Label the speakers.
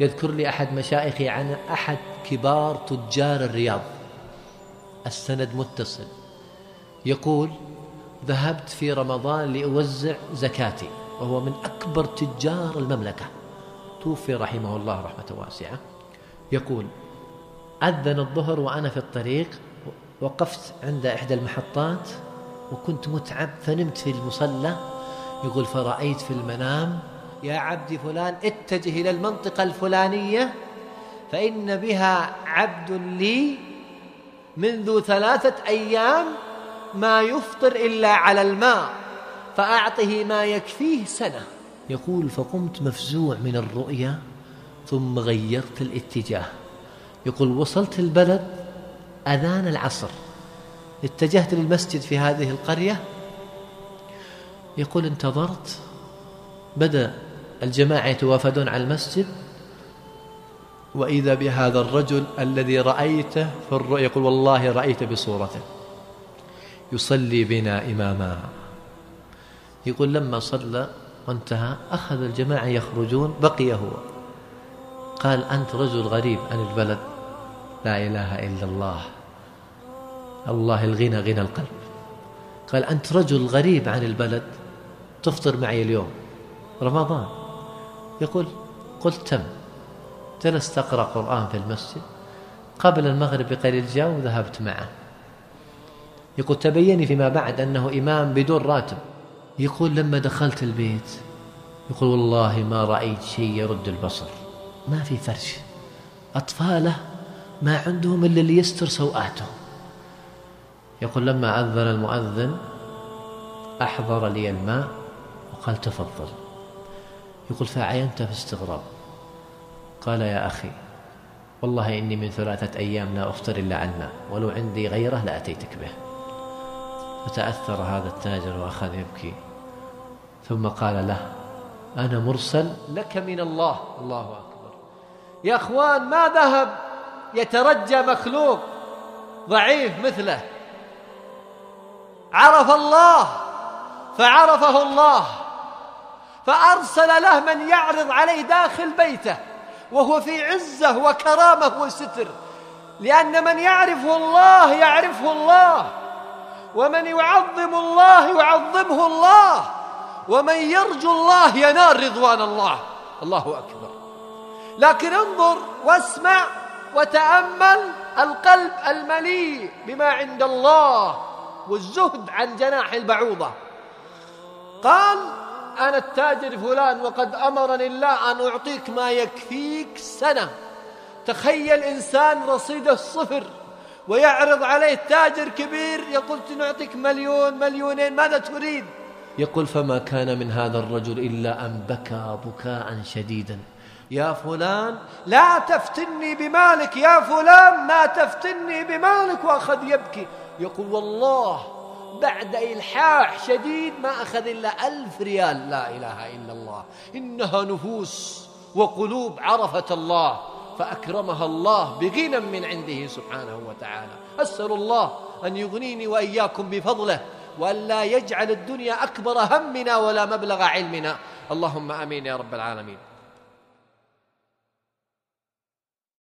Speaker 1: يذكر لي أحد مشايخي عن أحد كبار تجار الرياض. السند متصل. يقول ذهبت في رمضان لأوزع زكاتي وهو من أكبر تجار المملكة. توفي رحمه الله رحمة واسعة. يقول أذن الظهر وأنا في الطريق وقفت عند إحدى المحطات وكنت متعب فنمت في المصلى. يقول فرأيت في المنام يا عبد فلان اتجه إلى المنطقة الفلانية فإن بها عبد لي منذ ثلاثة أيام ما يفطر إلا على الماء فأعطه ما يكفيه سنة. يقول فقمت مفزوع من الرؤيا ثم غيرت الاتجاه. يقول وصلت البلد أذان العصر اتجهت للمسجد في هذه القرية. يقول انتظرت بدأ الجماعة يتوافدون على المسجد؟ وإذا بهذا الرجل الذي رأيته في الرؤيا يقول والله رأيت بصورته. يصلي بنا إماما. يقول لما صلى وانتهى أخذ الجماعة يخرجون بقي هو. قال أنت رجل غريب عن البلد. لا إله إلا الله. الله الغنى غنى القلب. قال أنت رجل غريب عن البلد. تفطر معي اليوم. رمضان. يقول قلت تم جلست أقرأ قرآن في المسجد قبل المغرب بقليل جاء وذهبت معه. يقول تبيني فيما بعد أنه إمام بدون راتب. يقول لما دخلت البيت يقول والله ما رأيت شيء يرد البصر. ما في فرش. أطفاله ما عندهم إلا اللي يستر سوءاتهم. يقول لما أذن المؤذن أحضر لي الماء وقال تفضل. يقول فعينت في استغراب. قال يا أخي والله إني من ثلاثة أيام لا أفطر إلا عن ماء ولو عندي غيره لأتيتك به. فتأثر هذا التاجر وأخذ يبكي. ثم قال له أنا مرسل لك من الله. الله أكبر. يا أخوان ما ذهب يترجى مخلوق ضعيف مثله؟ عرف الله فعرفه الله. فأرسل له من يعرض عليه داخل بيته وهو في عزة وكرامة وستر لأن من يعرفه الله يعرفه الله ومن يعظم الله يعظمه الله ومن يرجو الله ينال رضوان الله. الله أكبر. لكن انظر واسمع وتأمل القلب المليء بما عند الله والزهد عن جناح البعوضة. قال أنا التاجر فلان وقد أمرني الله أن أعطيك ما يكفيك سنة. تخيل إنسان رصيده الصفر ويعرض عليه تاجر كبير يقول نعطيك مليون مليونين ماذا تريد؟ يقول فما كان من هذا الرجل إلا أن بكى بكاء شديدا. يا فلان لا تفتني بمالك يا فلان ما تفتني بمالك وأخذ يبكي. يقول والله بعد إلحاح شديد ما أخذ إلا ألف ريال. لا إله إلا الله. إنها نفوس وقلوب عرفت الله فأكرمها الله بغنى من عنده سبحانه وتعالى. أسأل الله أن يغنيني وإياكم بفضله وأن لا يجعل الدنيا أكبر همنا ولا مبلغ علمنا. اللهم آمين يا رب العالمين.